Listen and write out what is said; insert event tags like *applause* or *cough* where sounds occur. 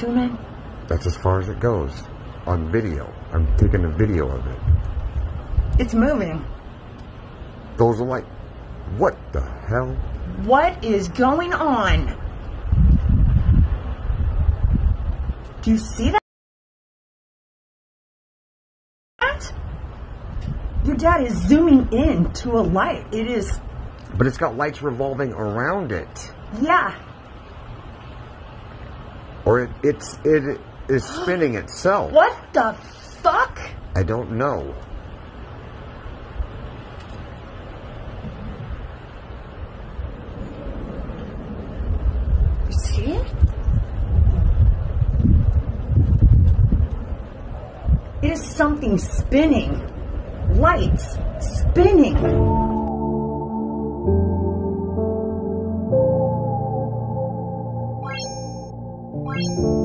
Sunan? That's as far as it goes. On video. I'm taking a video of it. It's moving. Those are like, what the hell? What is going on? Do you see that? Your dad is zooming in to a light. It is, But it's got lights revolving around it. yeah. Or it, it's, it is *gasps* spinning itself. What the fuck? I don't know. You see it? It is something spinning lights spinning. Thank you.